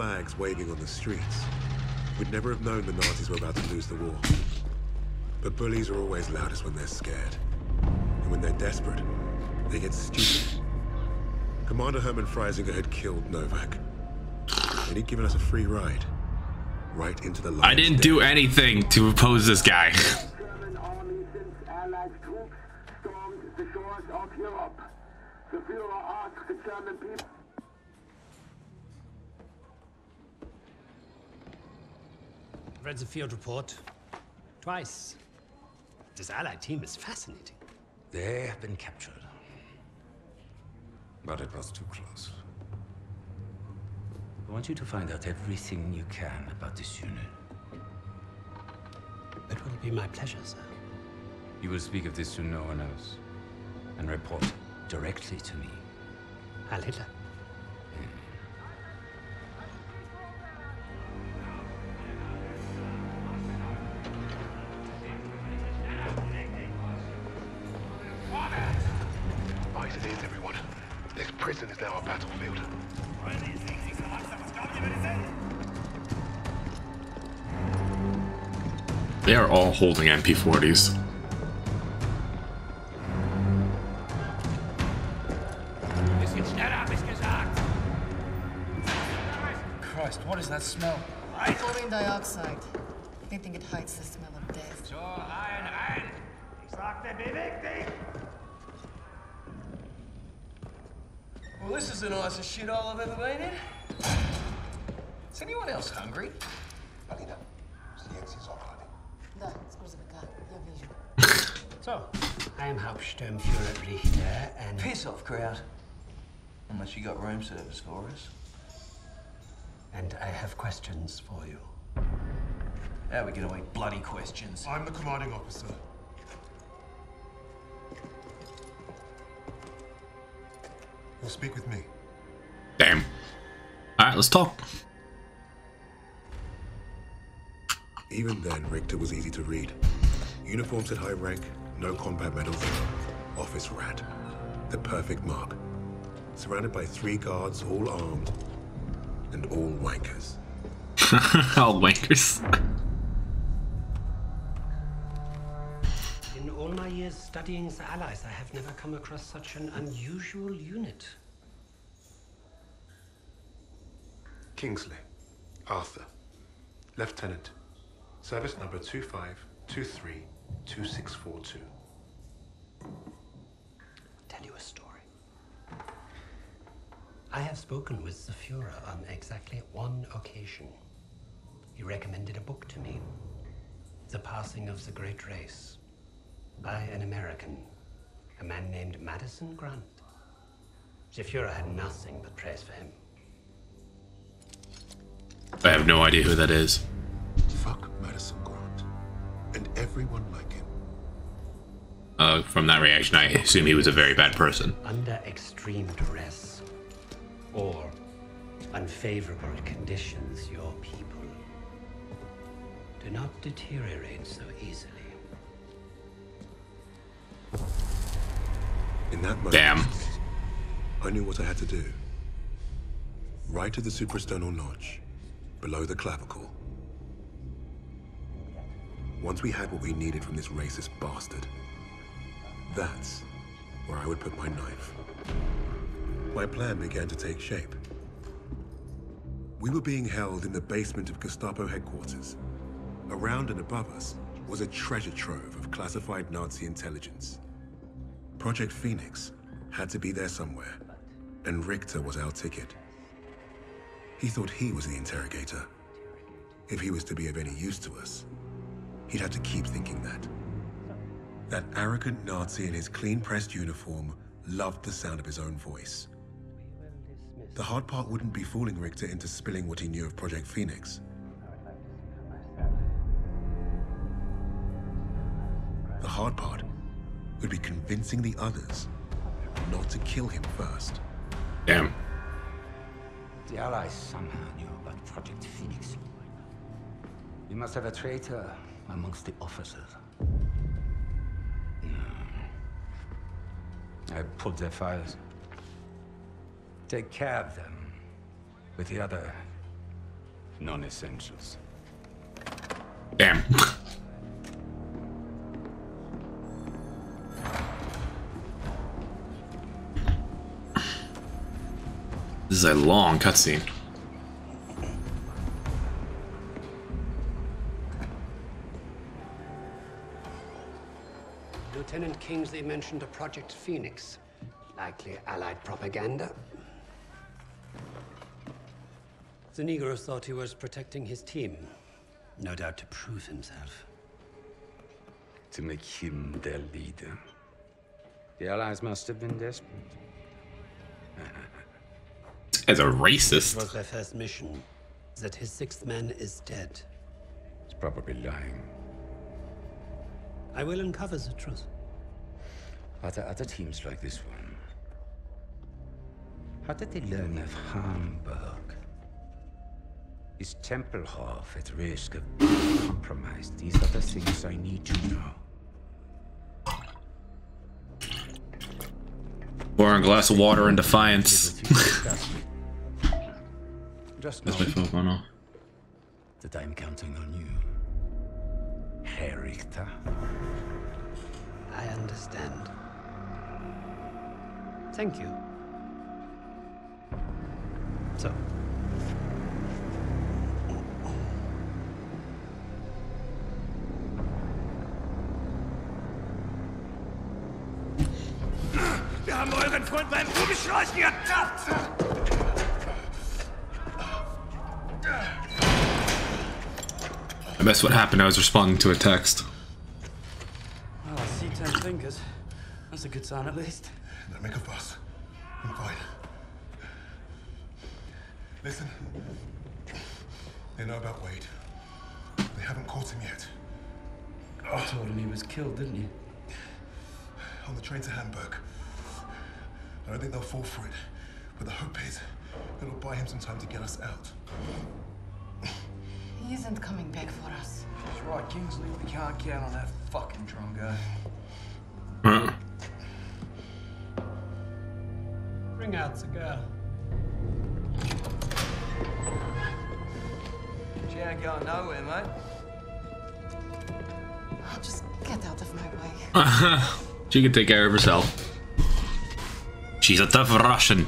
flags waving on the streets, we'd never have known the Nazis were about to lose the war. But bullies are always loudest when they're scared. And when they're desperate, they get stupid. Commander Hermann Freisinger had killed Novak. And he'd given us a free ride. Right into the I didn't do anything to oppose this guy. German army since Allied troops stormed the shores of Europe. The Führer asked the German people. Read the field report twice. This Allied team is fascinating. They have been captured. But it was too close. I want you to find out everything you can about this unit. It will be my pleasure, sir. You will speak of this to no one else. And report directly to me. Heil all holding MP40s. Christ, what is that smell? Chlorine dioxide. They think it hides the smell of death. Well, this is the nicest shit I've ever been in. Is anyone else hungry? So, I am Hauptsturmführer Richter, and Piss off, crowd. Unless you got room service for us. and I have questions for you. How are we gonna eat bloody questions? I'm the commanding officer. You'll speak with me. Damn. Alright, let's talk. Even then, Richter was easy to read. Uniform said high rank, no combat medals, office rat. The perfect mark. Surrounded by three guards, all armed, and all wankers. all wankers. In all my years studying the Allies, I have never come across such an unusual unit. Kingsley. Arthur. Lieutenant. Service number 25232642. Tell you a story. I have spoken with the Fuhrer on exactly one occasion. He recommended a book to me The Passing of the Great Race by an American, a man named Madison Grant. The Fuhrer had nothing but praise for him. I have no idea who that is. Fuck Madison Grant. And everyone like him. Uh, from that reaction, I assume he was a very bad person. Under extreme duress or unfavorable conditions, your people do not deteriorate so easily. In that moment, Damn. I knew what I had to do. Right to the suprasternal notch, below the clavicle. Once we had what we needed from this racist bastard, that's where I would put my knife. My plan began to take shape. We were being held in the basement of Gestapo headquarters. Around and above us was a treasure trove of classified Nazi intelligence. Project Phoenix had to be there somewhere, and Richter was our ticket. He thought he was the interrogator. If he was to be of any use to us, he'd have to keep thinking that. That arrogant Nazi in his clean-pressed uniform loved the sound of his own voice. The hard part wouldn't be fooling Richter into spilling what he knew of Project Phoenix. The hard part would be convincing the others not to kill him first. Damn. The Allies somehow knew about Project Phoenix. We must have a traitor amongst the officers. I pulled their files. Take care of them with the other non-essentials. Damn. This is a long cutscene. Lieutenant Kingsley mentioned a Project Phoenix. Likely Allied propaganda. The Negro thought he was protecting his team. No doubt to prove himself. To make him their leader. The Allies must have been desperate. As a racist. It racist. was their first mission. That his sixth man is dead. He's probably lying. I will uncover the truth. Are there other teams like this one? How did they learn of Hamburg? Is Tempelhof at risk of being compromised? These are the things I need to know. Pour a glass of water in defiance. Just That's my phone going off. that I'm counting on you. Herr Richter. I understand. Thank you. So, Wir haben euren Freund beim Rumschleichen gehabt! I missed what happened. I was responding to a text. Well, I see ten fingers. That's a good sign at least. Don't make a fuss. I'm fine. Listen. They know about Wade. They haven't caught him yet. You told him he was killed, didn't you? On the train to Hamburg. I don't think they'll fall for it. But the hope is it'll buy him some time to get us out. He isn't coming back for us. That's right, Kingsley. We can't count on that fucking Drongo. Uh, bring out girl. She ain't going nowhere, mate. Just get out of my way. she can take care of herself. She's a tough Russian.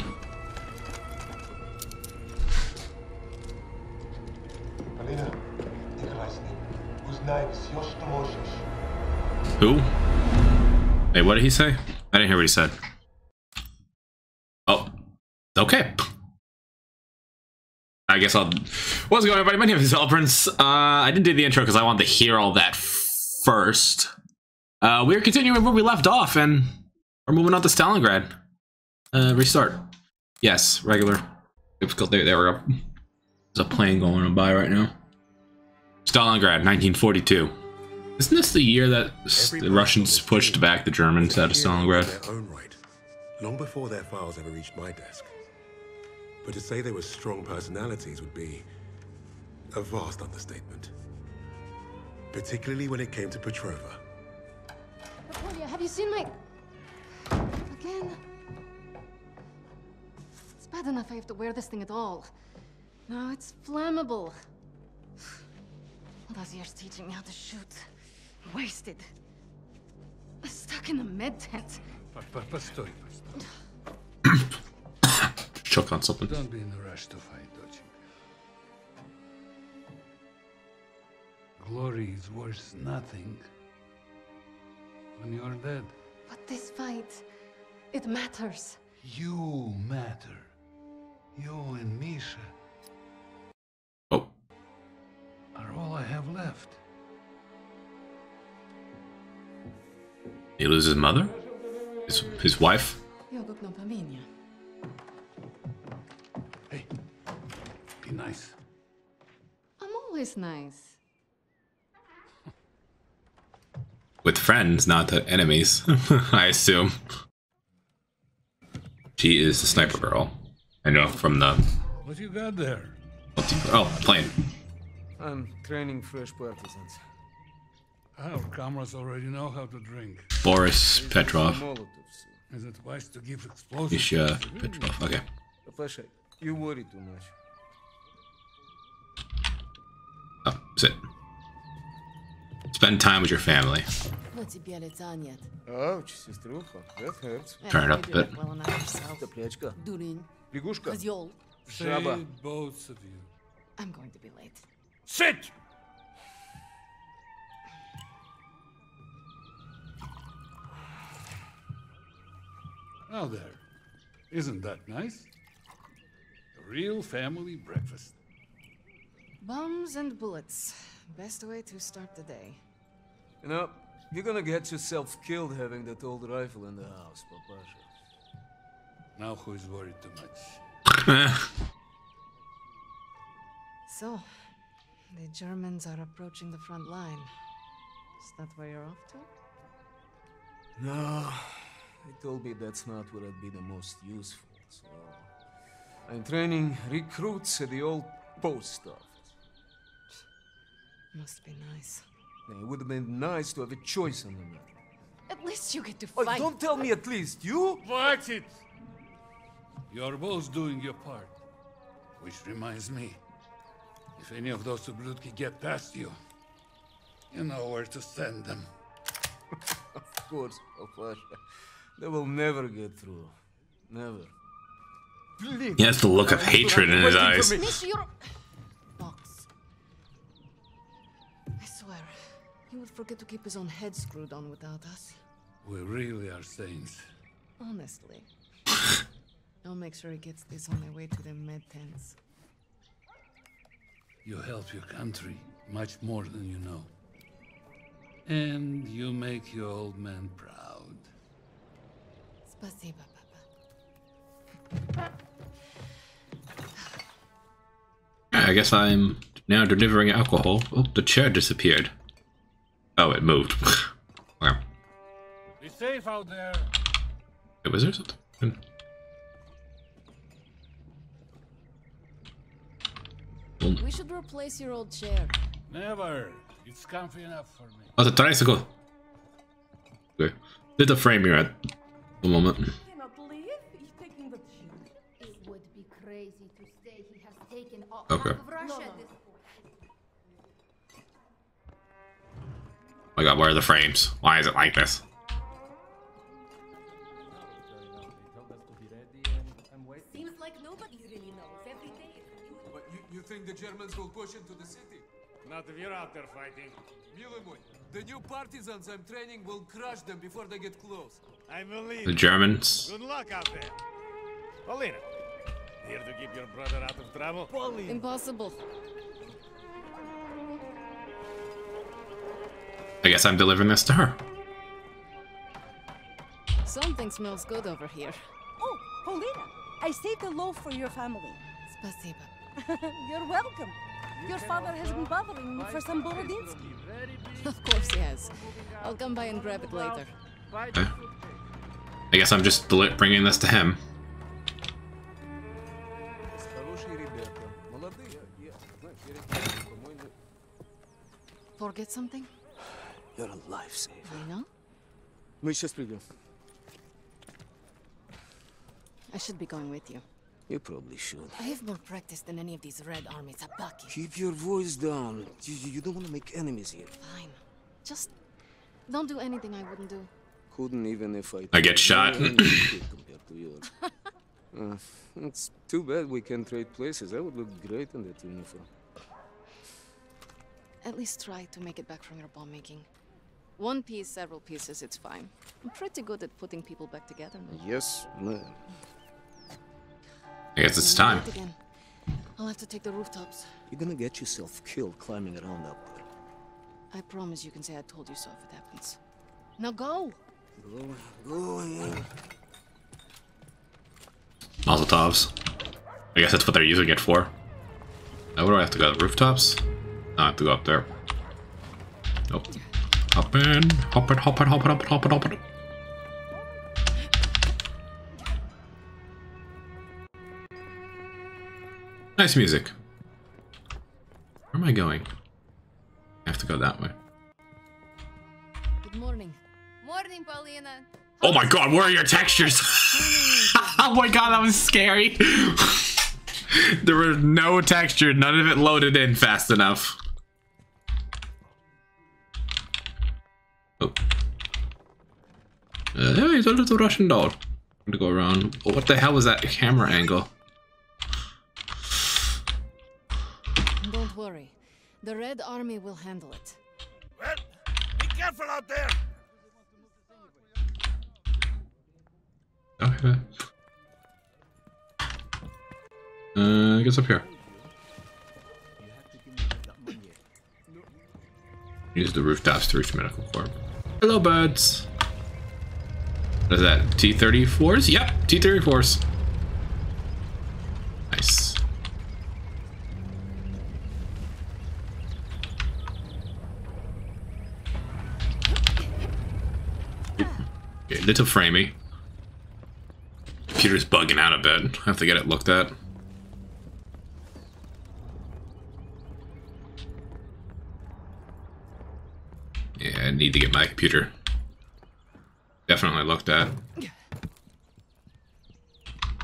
Alina, Nikolai whose knives, yosh to Who? Hey, what did he say? I didn't hear what he said. Oh, okay. I guess I'll. What's going on, everybody? My name is Elprince. Uh, I didn't do the intro because I wanted to hear all that first. Uh, we're continuing where we left off, and we're moving on to Stalingrad. Uh, restart. Yes, regular. Difficulty. There we go. There's a plane going by right now. Stalingrad, 1942. Isn't this the year that Every the Russians pushed back the Germans out of was a hero in Stalingrad? Right, long before their files ever reached my desk. But to say they were strong personalities would be a vast understatement. Particularly when it came to Petrova. Natalia, have you seen my... Again? It's bad enough I have to wear this thing at all. Now it's flammable. All those years teaching me how to shoot. Wasted. Stuck in a med tent. Постой, постой. choke on something. Don't be in a rush to fight, Dojin. Glory is worth nothing when you're dead. But this fight, it matters. You matter. You and Misha. Oh. Are all I have left. He loses his mother? His, his wife? Nice. I'm always nice. With friends, not the enemies, I assume. She is the sniper girl. I know from the. What you got there? Oh, plane. I'm training fresh partisans. Our comrades already know how to drink. Boris Petrov. Molotovs. Is it wise to give explosives? Misha to civilians? Petrov. Okay. Professor, you worry too much. That's it. Spend time with your family. Turn it up a bit. Save both of you. I'm going to be late. Sit! Now there. Isn't that nice? A real family breakfast. Bombs and bullets. Best way to start the day. You know, you're gonna get yourself killed having that old rifle in the house, Papasha. Now who is worried too much? So, the Germans are approaching the front line. Is that where you're off to? No, they told me that's not where I'd be the most useful, so... I'm training recruits at the old post office. Must be nice. It would have been nice to have a choice on the matter. At least you get to Oh, fight. don't tell me at least, you? Watch it! You're both doing your part. Which reminds me, if any of those Sublutki get past you, you know where to send them. Of course, Papasha. They will never get through. Never. Please. He has the look of hatred in his eyes. swear, he would forget to keep his own head screwed on without us. We really are saints. Honestly. I'll make sure he gets this on the way to the med tents. You help your country much more than you know. And you make your old man proud. Спасибо, Papa. I guess I'm now delivering alcohol. Oh, the chair disappeared. Oh, it moved. wow. Be safe out there. Wait, was there something? Hmm. We should replace your old chair. Never. It's comfy enough for me. Oh, the tricycle. Okay. Did the frame here at the moment. Okay. leave. He's my god, uh, where are the frames? Why is it like this? Seems like nobody really knows every day. But you, you think the Germans will push into the city? Not if you're out there fighting. The new partisans I'm training will crush them before they get close. I believe. The Germans. Good luck out there. Polina, here to keep your brother out of trouble? Pauline. Impossible. guess I'm delivering this to her. Something smells good over here. Oh, Polina, I saved a loaf for your family. Спасибо. You're welcome. Your father has been bothering me for some Borodinsky. Of course he has. I'll come by and grab it later. Okay. I guess I'm just bringing this to him. Forget something? You're a lifesaver. I know. Мы сейчас придем. I should be going with you. You probably should. I have more practice than any of these red armies at Baki. Keep your voice down. You, you don't want to make enemies here. Fine. Just don't do anything I wouldn't do. Couldn't even if I. I get shot. You're only a kid compared to yours. Uh, it's too bad we can't trade places. I would look great in that uniform. At least try to make it back from your bomb making. One piece, several pieces, it's fine. I'm pretty good at putting people back together. Yes, man. I guess it's time. Again. I'll have to take the rooftops. You're gonna get yourself killed climbing around up there. I promise you can say I told you so if it happens. Now go! Go, go, yeah. Molotovs. I guess that's what they're using it for. Now, where do I have to go? The rooftops? No, I have to go up there. Nope. Hop in, hop it, hop it, hop it, hop it, hop it, hop it. Nice music. Where am I going? I have to go that way. Good morning. Morning, Polina. Oh my god, where are your textures? oh my god, that was scary. there were no texture, none of it loaded in fast enough. Uh, hey, it's a little Russian doll. I'm gonna go around. What the hell was that camera angle? Don't worry. The Red Army will handle it. Well, be careful out there. Okay. Uh, I guess up here. Use the rooftops to reach medical corps. Hello, birds. What is that? T-34s? Yep, T-34s. Nice. Okay, little framey. Computer's bugging out a bit. I have to get it looked at. Yeah, I need to get my computer definitely looked at. Am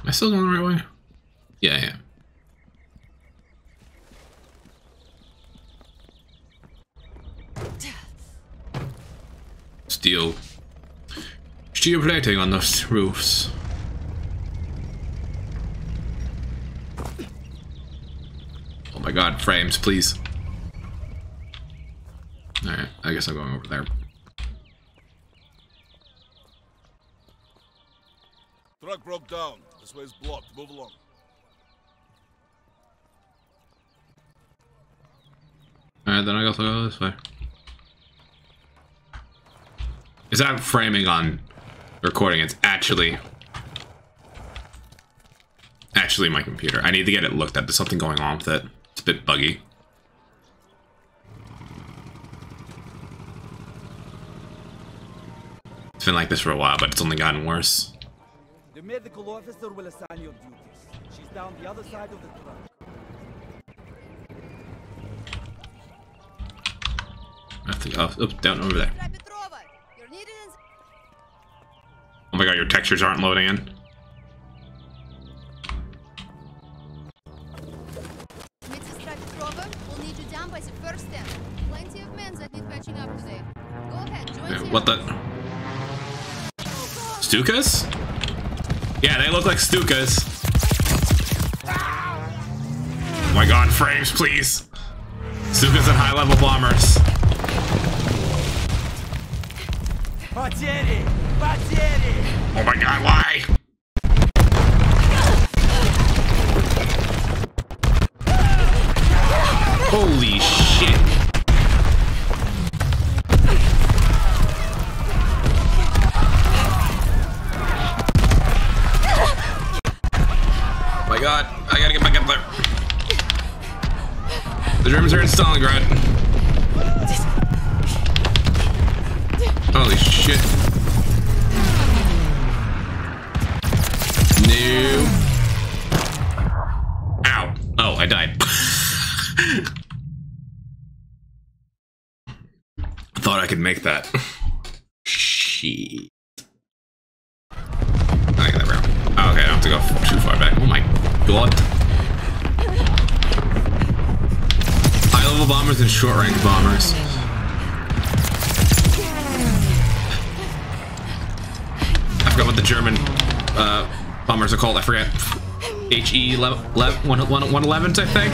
I still going the right way? Yeah, yeah. Steel. Steel plating on those roofs. Oh my god, frames, please. Alright, I guess I'm going over there. Truck broke down. This way is blocked. Move along. Alright, then I I'll go this way. Is that framing on recording? It's actually... Actually my computer. I need to get it looked at. There's something going on with it. It's a bit buggy. It's been like this for a while, but it's only gotten worse. The medical officer will assign your duties. She's down the other side of the truck. I think oh, oops, down over there. Oh my god, your textures aren't loading in. Medsister Petrova will need you down by the first step. Plenty of men that need patching up today. Go ahead, join Wait, the what the? Stukas? Yeah, they look like Stukas. Oh my god, frames, please. Stukas and high-level bombers. Oh my god, why? Forgot what the German uh, bombers are called. I forget. HE 111, I think.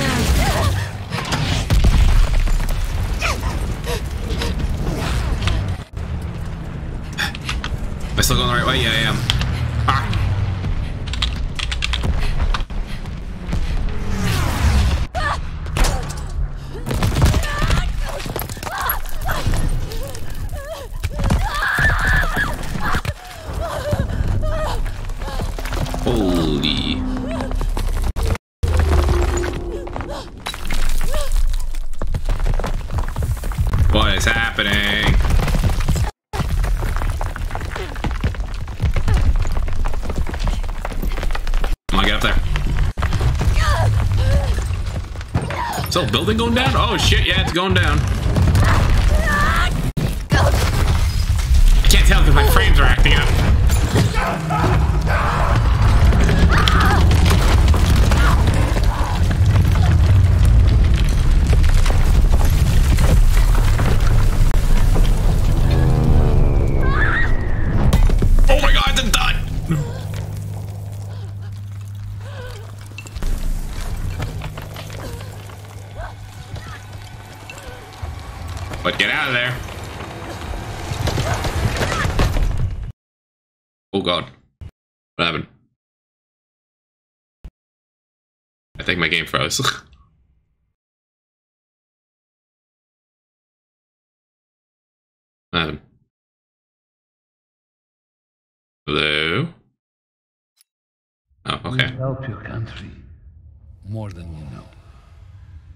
Am I still going the right way? Yeah, I am. Building going down? Oh shit, yeah, it's going down. What happened? I think my game froze. what happened? Hello? Oh, okay. You help your country more than you know.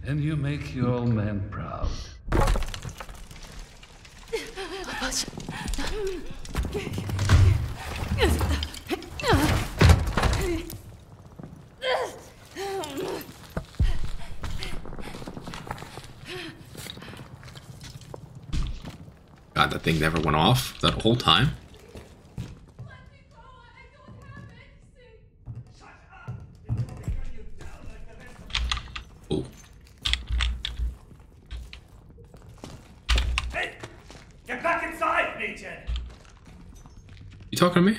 And you make your old man proud. God, that thing never went off that whole time. Oh, Hey! Get back inside, you talking to me?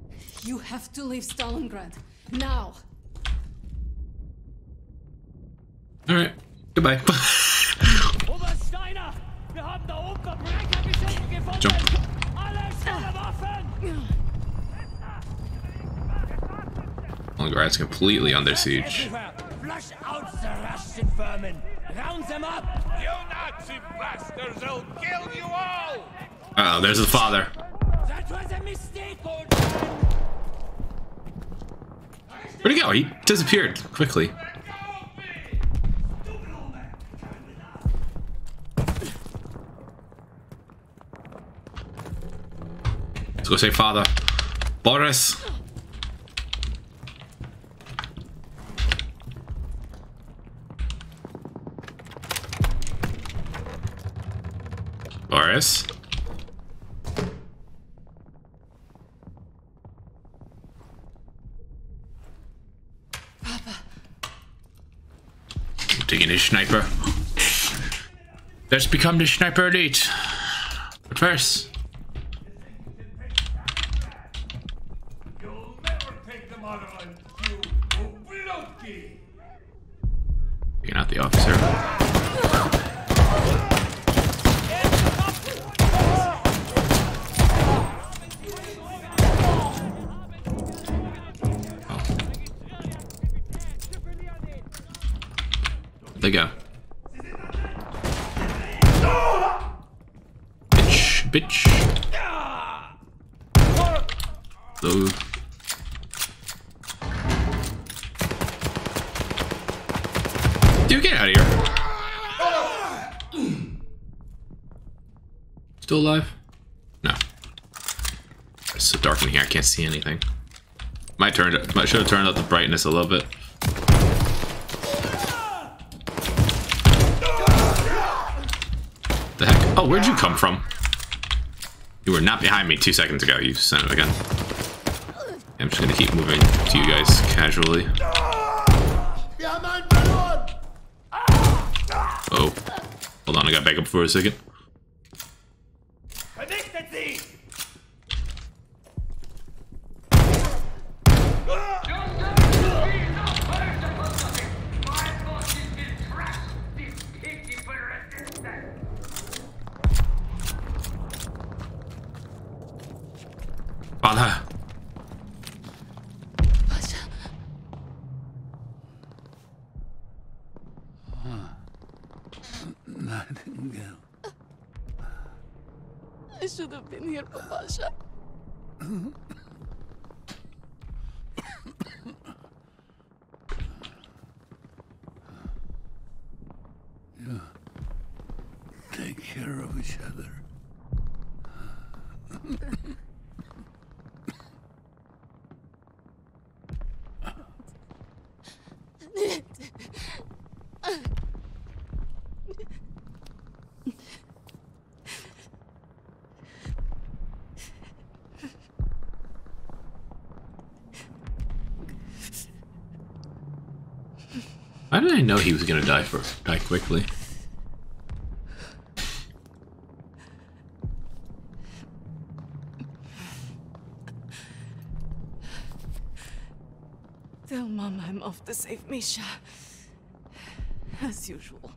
You have to leave Stalingrad. Now. Alright. Goodbye. Jump. Stalingrad's completely under siege. Flush out the Russian vermin! Round them up! You Nazi bastards! They'll kill you all! Uh oh, there's the father. Where'd he go? He disappeared quickly. Let's go say father. Boris. Boris. Taking his sniper. Let's become the sniper elite. But first, alive? No. It's so dark in here, I can't see anything. Might turn might should have turned up the brightness a little bit. The heck? Oh, where'd you come from? You were not behind me two seconds ago, you son of a gun. I'm just gonna keep moving to you guys casually. Oh. Hold on, I gotta back up for a second. each other. How did I know he was gonna die for Die quickly. To save Misha. As usual.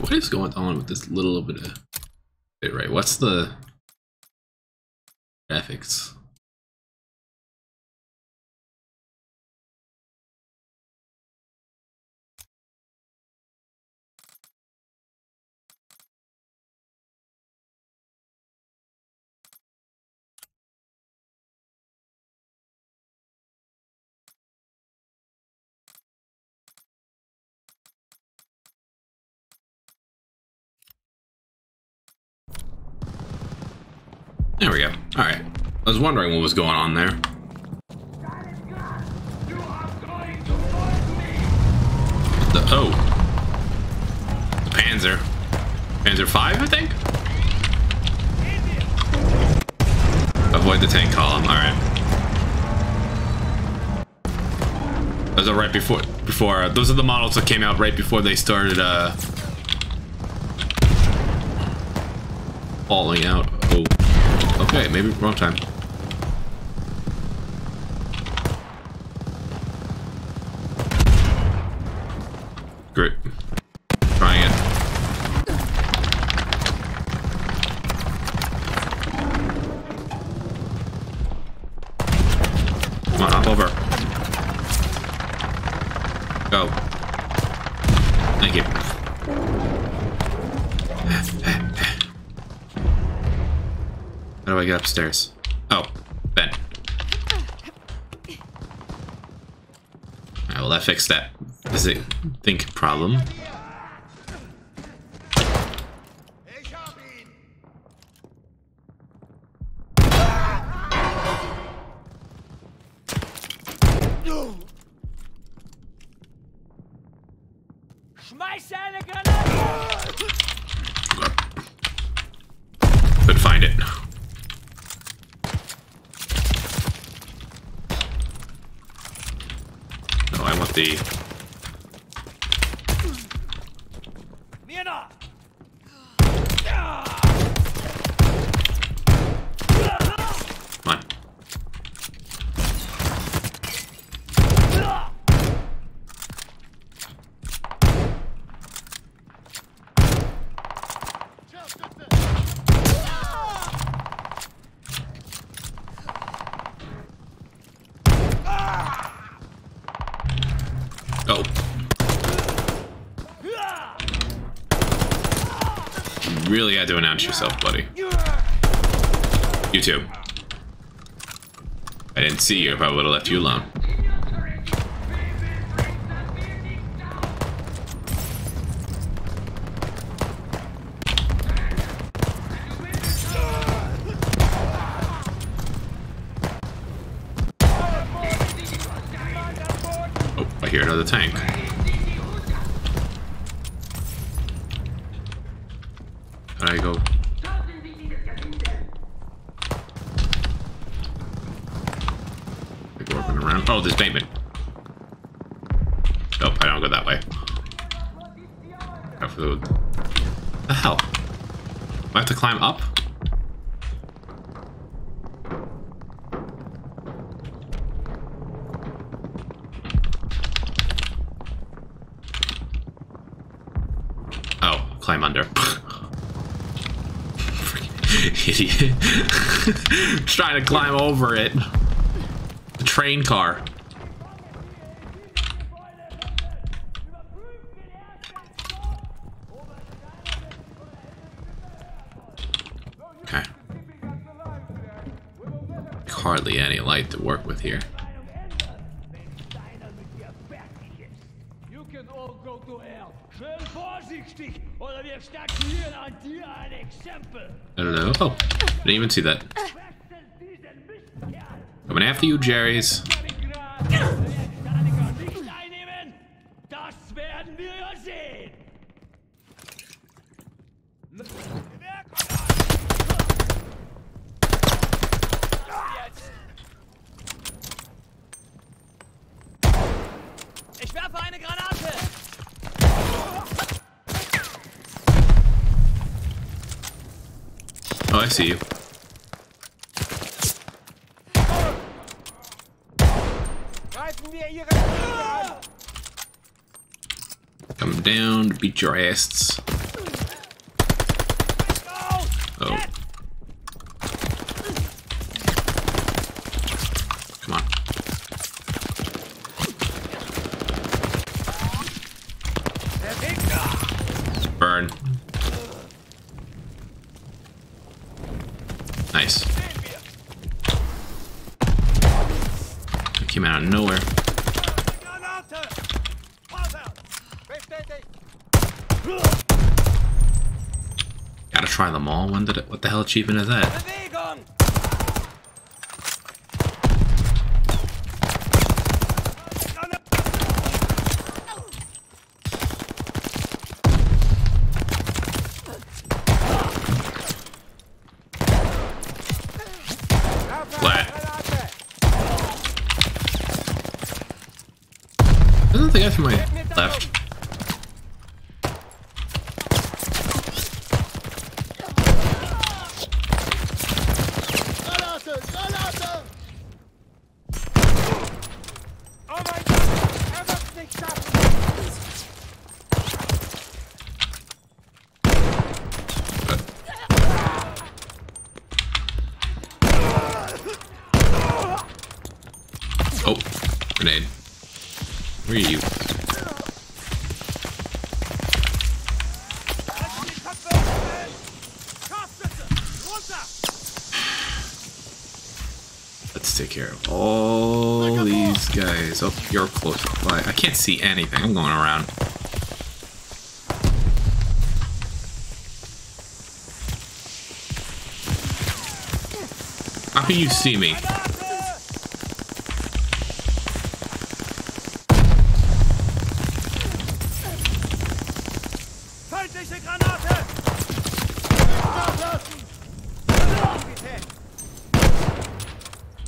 What is going on with this little bit of bit right? What's the graphics? There we go. Alright. I was wondering what was going on there. The oh. The Panzer. Panzer 5, I think? Avoid the tank column, alright. Those are right before before those are the models that came out right before they started uh falling out. Okay, maybe wrong time. Great. Upstairs? Oh, Ben. Alright, well that fixed that. Is it think problem. Couldn't find it. No, I want the announce yourself, buddy. You too. I didn't see you if I would have left you alone. Climb under. Idiot. Trying to climb over it. The train car. Okay. Hardly any light to work with here. Even see that. Coming after you, Jerry's. Nicht einnehmen! I see you. Greifen wir ihre Ziele an! Come down to beat your ass. Oh. Come on. Burn. Nice. It came out of nowhere. Try them all. When did it? What the hell achievement is that? Bewegung! Flat. Isn't the guy from my left? Granate! Granate! Oh mein Gott! Er wird's nicht schaffen! Oh, grenade. Where are you? Let's take care of all these guys. Oh, you're close by. I can't see anything. I'm going around. How can you see me?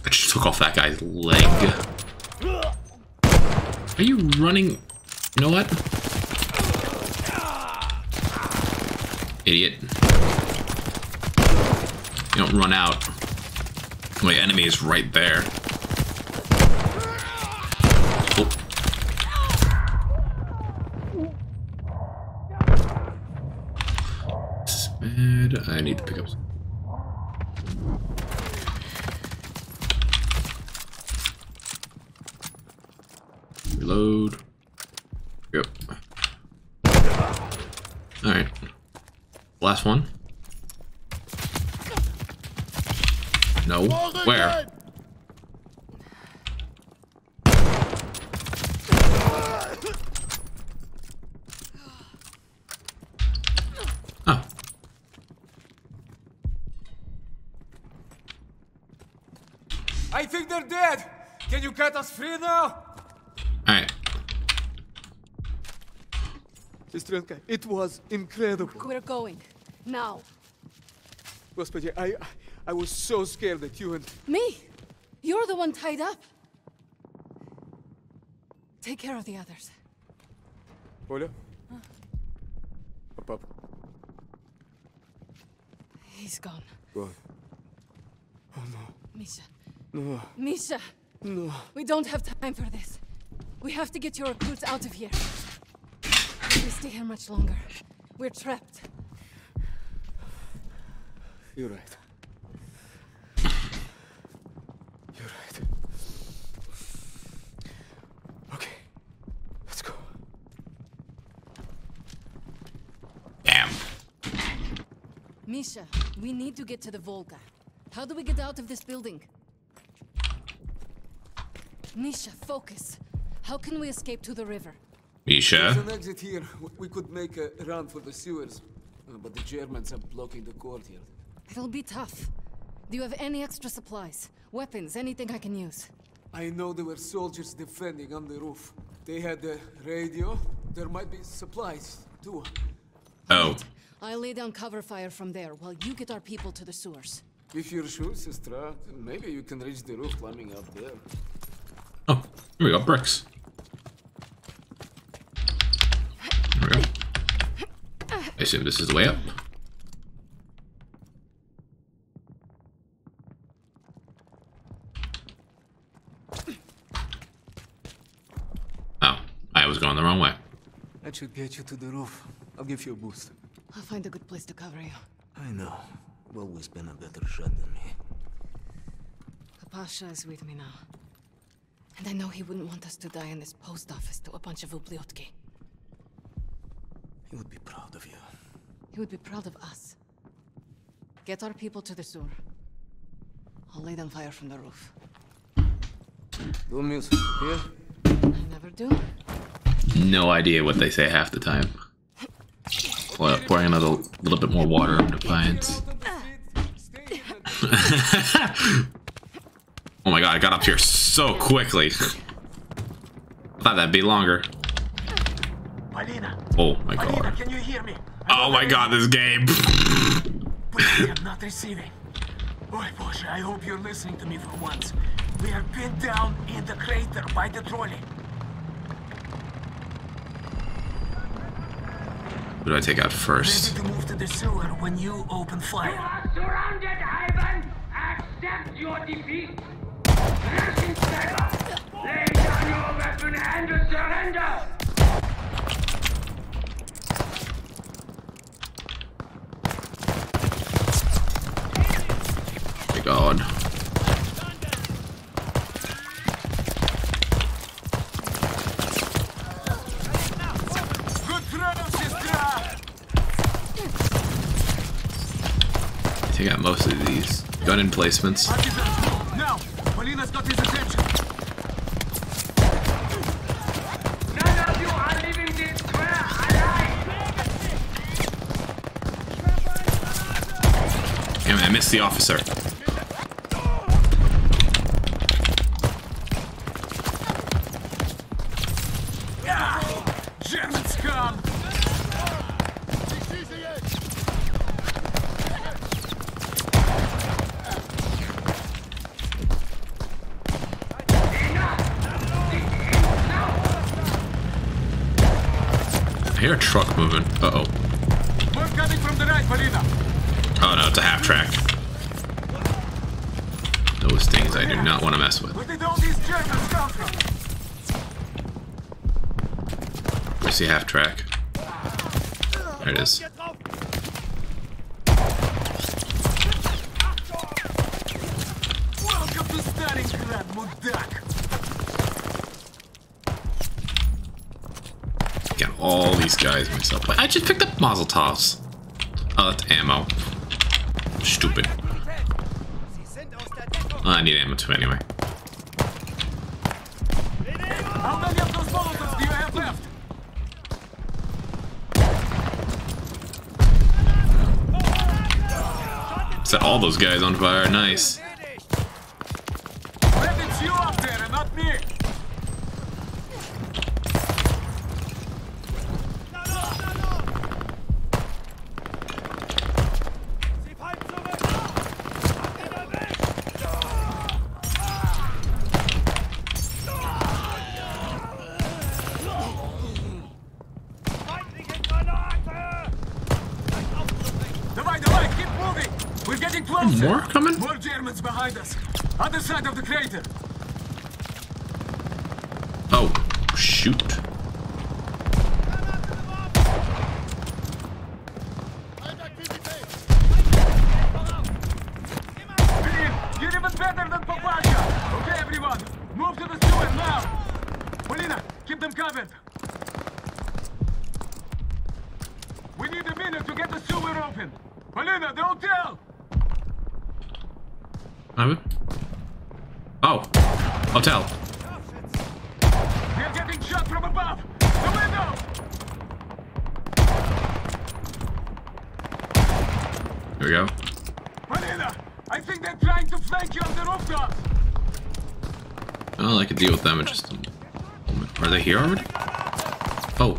I just took off that guy's leg. Are you running? You know what? Idiot. You don't run out. My enemy is right there. Oh. Bad. I need to pick up. some- Reload. Yep. Alright Last one. No. Where? Oh. I think they're dead. Can you get us free now? Alright. Сестренка, it was incredible. We're going. Now. Господи, I, I was so scared that you and... Me? You're the one tied up. Take care of the others. Оля? А папа? He's gone. Gone. Oh no. Misha. No. Misha! No. We don't have time for this. We have to get your recruits out of here. If we stay here much longer, we're trapped. You're right. You're right. Okay. Let's go. Damn. Misha, we need to get to the Volga. How do we get out of this building? Misha, focus. How can we escape to the river? Misha? There's an exit here. We could make a run for the sewers. Uh, but the Germans are blocking the courtyard. It'll be tough. Do you have any extra supplies? Weapons, anything I can use? I know there were soldiers defending on the roof. They had a radio. There might be supplies, too. Oh. I'll lay down cover fire from there while you get our people to the sewers. If you're sure, Sestra, maybe you can reach the roof climbing up there. Oh, here we go. Bricks. There we go. I assume this is the way up. going the wrong way. That should get you to the roof. I'll give you a boost. I'll find a good place to cover you. I know. You've always been a better shot than me. The Pasha is with me now. And I know he wouldn't want us to die in this post office to a bunch of Ubliotki. He would be proud of you. He would be proud of us. Get our people to the sewer. I'll lay them fire from the roof. Do music here? I never do. No idea what they say half the time. Pour- Pouring another little bit more water on Defiance. oh my god, I got up here so quickly. I thought that'd be longer. Oh my god. can you hear me? Oh my god, this game. I'm not receiving. Boy, Bosche, I hope you're listening to me for once. We are pinned down in the crater by the trolley. Who do I take out first? Ready to move to the sewer when you open fire. Surrounded, Ivan! Accept your defeat! Rassensteller! Lay down your weapon and surrender! My god. Good throw, sister! Take out most of these gun emplacements. Now, Polina's got his attention. None of you are leaving this square alive! Damn it, I missed the officer. Ah, German scum! I hear a truck moving. Uh oh. Coming from the right. Oh no, it's a half track. Those things I do not want to mess with. Where did all these Germans come from? Where's the half track? There it is. Welcome to Stalingrad, mudak! Get all these guys myself. Wait, I just picked up Mazeltovs. Oh, that's ammo. Stupid. Well, I need ammo too anyway. Set all those guys on fire. Nice. Side of the crater! Oh, shoot. Philip, you're even better than Papasha! Okay, everyone, move to the sewer now! Polina, keep them covered! We need a minute to get the sewer open! Polina, the hotel! Have it? Oh, hotel. We're getting shot from above! The window! Here we go. Polina, I think they're trying to flank you on the rooftop! Well, I could deal with them in just a moment. Are they here already? Oh.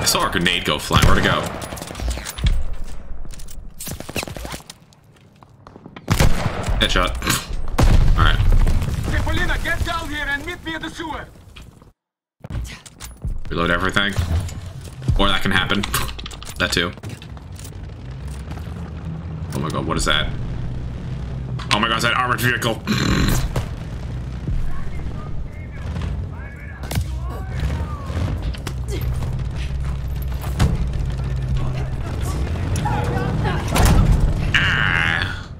I saw a grenade go flying. Where'd it go? Headshot. Alright. Okay, get down here and meet me at the sewer! Reload everything. Or that can happen. That too. Oh my god, what is that? Oh my gosh, that armored vehicle. Ah.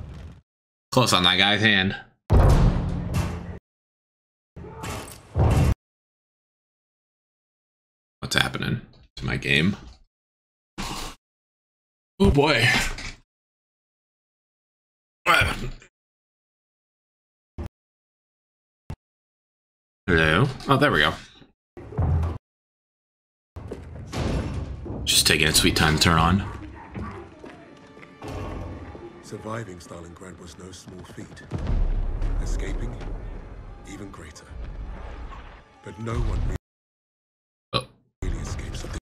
Close on that guy's hand. What's happening to my game? Oh boy. Hello? Oh, there we go. Just taking its sweet time to turn on. Surviving Stalingrad was no small feat. Escaping, even greater. But no one really, oh. really escapes something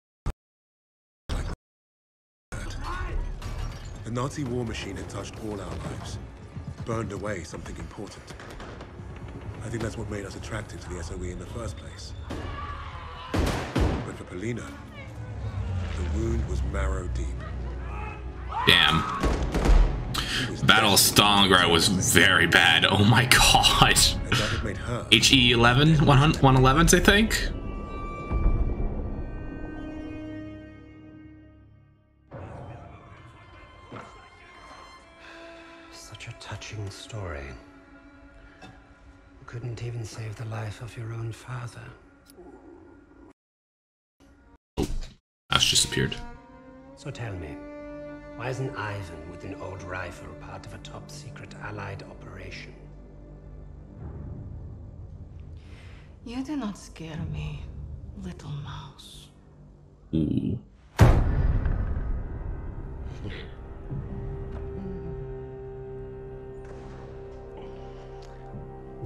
like that. The Nazi war machine had touched all our lives, burned away something important. I think that's what made us attracted to the SOE in the first place. But for Polina, the wound was marrow deep. Damn. Battle of Stalingrad was very bad. Oh my god. HE 11? 111s, I think? Such a touching story. You couldn't even save the life of your own father. That's just appeared. So tell me, why isn't Ivan with an old rifle part of a top secret Allied operation? You do not scare me, little mouse. Ooh.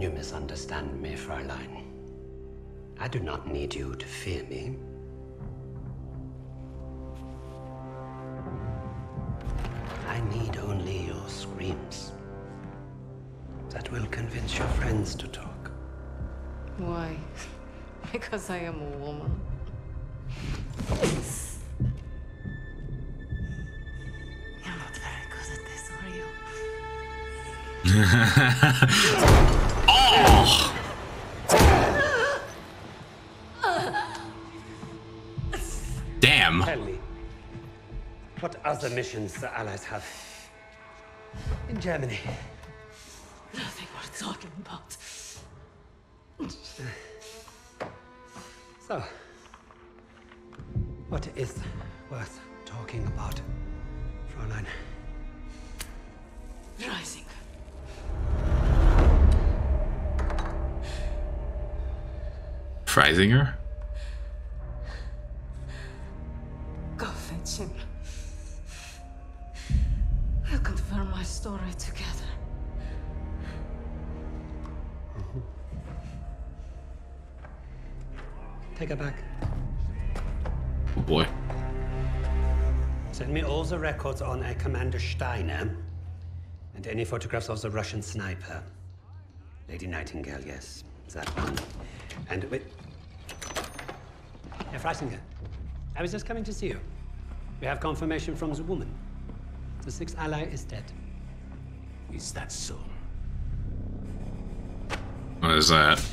You misunderstand me, Fräulein. I do not need you to fear me. I need only your screams. That will convince your friends to talk. Why? because I am a woman. You're not very good at this, are you? other missions the Allies have in Germany? Nothing worth talking about. So, what is worth talking about, Fräulein? Rising. Freisinger? Records on a Commander Steiner and any photographs of the Russian sniper. Lady Nightingale, yes, that one. And wait. Herr Freisinger, I was just coming to see you. We have confirmation from the woman. The sixth ally is dead. Is that so? What is that?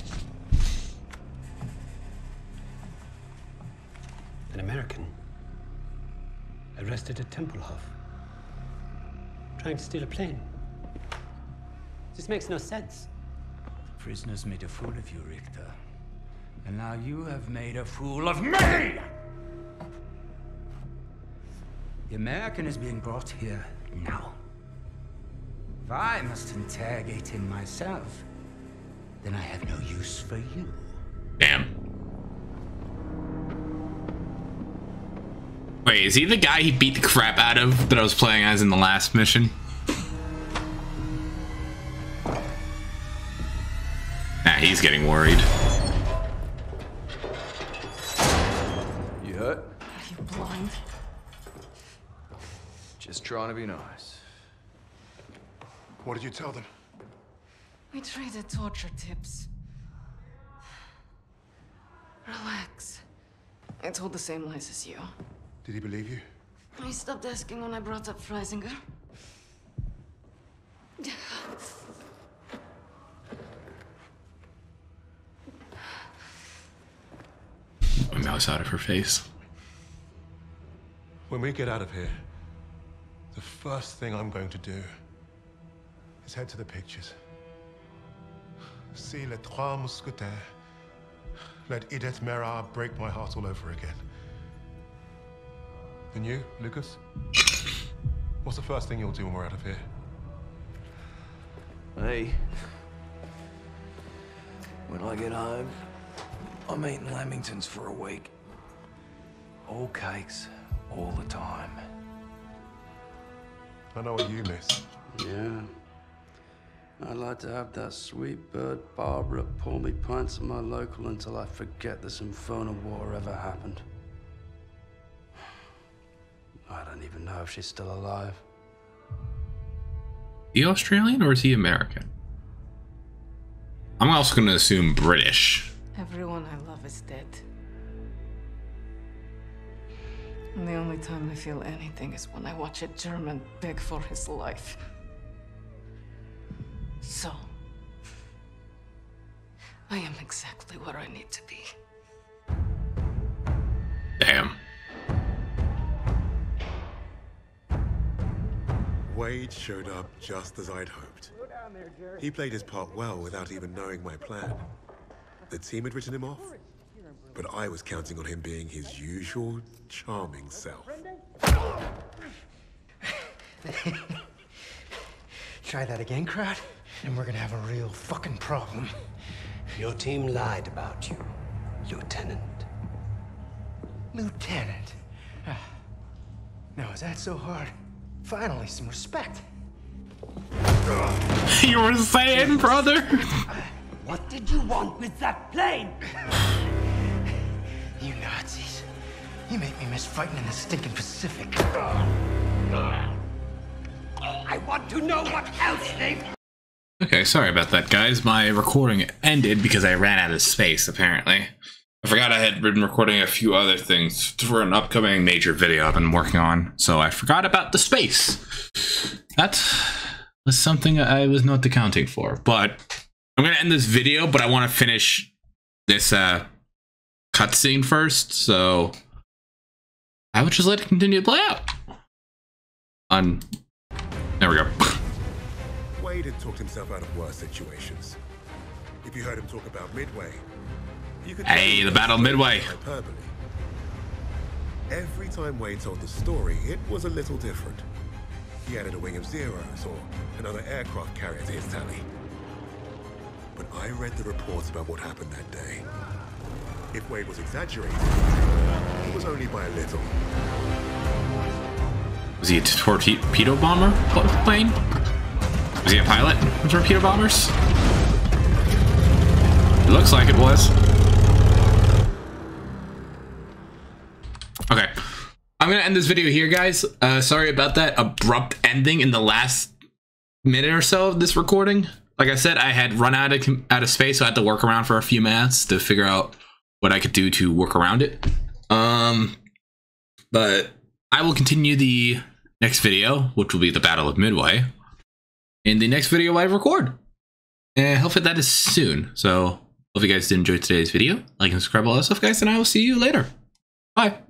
Arrested at Tempelhof, trying to steal a plane. This makes no sense. The prisoners made a fool of you, Richter. And now you have made a fool of me! The American is being brought here now. If I must interrogate him myself, then I have no use for you. Damn. Wait, is he the guy he beat the crap out of that I was playing as in the last mission? Nah, he's getting worried. You hurt? Are you blind? Just trying to be nice. What did you tell them? We traded torture tips. Relax. I told the same lies as you. Did he believe you? I stopped asking when I brought up Freisinger. My mouse out of her face. When we get out of here, the first thing I'm going to do Let's head to the pictures. See Les Trois Mousquetaires. Let Edith Merard break my heart all over again. And you, Lucas? What's the first thing you'll do when we're out of here? Hey. When I get home, I'm eating Lamingtons for a week. All cakes, all the time. I know what you miss. Yeah. I'd like to have that sweet bird Barbara pour me pints at my local until I forget this infernal war ever happened. I don't even know if she's still alive. he Australian or is he American? I'm also going to assume British. Everyone I love is dead. And the only time I feel anything is when I watch a German beg for his life. So, I am exactly where I need to be. Wade showed up just as I'd hoped. He played his part well without even knowing my plan. The team had written him off, but I was counting on him being his usual charming self. Try that again, Kraut, and we're gonna have a real fucking problem. Your team lied about you, Lieutenant. Lieutenant? Ah. Now, is that so hard? Finally, some respect. you were saying, brother? What did you want with that plane? you Nazis. You make me miss fighting in the stinking Pacific. I want to know what else they've Okay, sorry about that, guys. My recording ended because I ran out of space, apparently. I forgot I had been recording a few other things for an upcoming major video I've been working on, so I forgot about the space. That was something I was not accounting for, but I'm gonna end this video, but I want to finish this uh, cutscene first, so I would just let it continue to play out. On, there we go. Wade had talked himself out of worse situations. If you heard him talk about Midway, Hey, the Battle Midway. Every time Wade told the story, it was a little different. He added a wing of zeros or another aircraft carrier to his tally. But I read the reports about what happened that day. If Wade was exaggerating, it was only by a little. Was he a torpedo bomber plane? Was he a pilot of torpedo bombers? It looks like it was. I'm going to end this video here, guys. Uh, sorry about that abrupt ending in the last minute or so of this recording. Like I said, I had run out of, out of space, so I had to work around for a few minutes to figure out what I could do to work around it. Um, but I will continue the next video, which will be the Battle of Midway, in the next video I record. And hopefully that is soon. So, hope you guys did enjoy today's video. Like and subscribe, all that stuff, guys, and I will see you later. Bye.